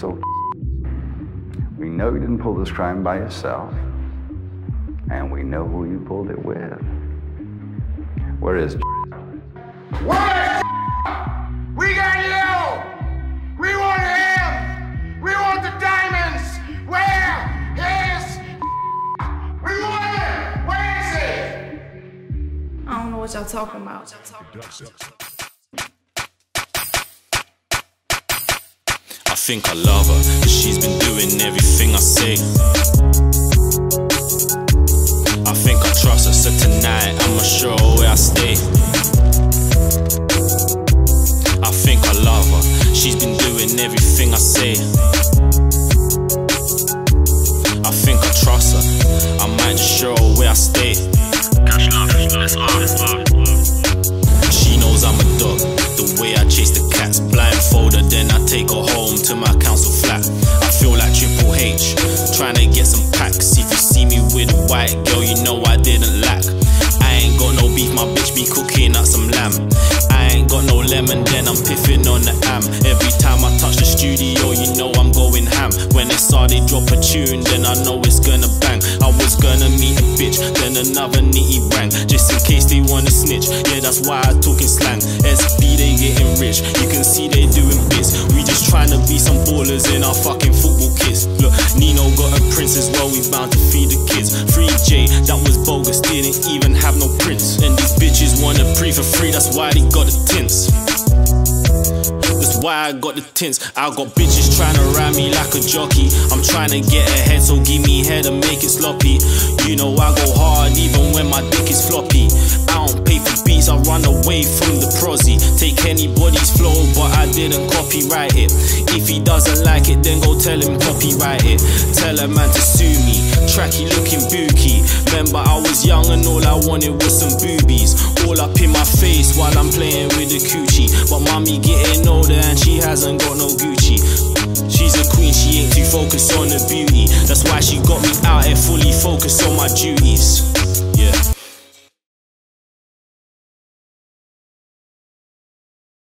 So we know you didn't pull this crime by yourself, and we know who you pulled it with. Where is Where? We got you! We want him! We want the diamonds! Where is We want him! Where is he? I don't know what y'all talking about. Think I love her, she's been doing everything I say. I think I trust her, so tonight I'ma show her where I stay. I think I love her, she's been doing everything I say. I think I trust her, I might just show her where I stay. She white girl, you know I didn't lack. I ain't got no beef, my bitch be cooking up some lamb. I ain't got no lemon, then I'm piffing on the am. Every time I touch the studio, you know I'm going ham. When they saw they drop a tune, then I know it's gonna bang. I was gonna meet a bitch, then another nitty rang. Just in case they wanna snitch, yeah, that's why I talk in slang. SB, they getting rich, you can see they ballers in our fucking football kits. Look, Nino got a prince as well, we bound to feed the kids. Free J, that was bogus, didn't even have no prints. And these bitches wanna pre for free, that's why they got the tints. That's why I got the tints. I got bitches trying to ride me like a jockey. I'm trying to get ahead, so give me head and make it sloppy. You know I go hard even when my dick is floppy. I don't pay for beats, I run away from the prosy. Take anybody's flow, didn't copyright it. If he doesn't like it, then go tell him copyright it. Tell a man to sue me. Tracky looking booky. Remember I was young and all I wanted was some boobies. All up in my face while I'm playing with the coochie. But mommy getting older and she hasn't got no Gucci. She's a queen, she ain't too focused on the beauty. That's why she got me out here fully focused on my duties.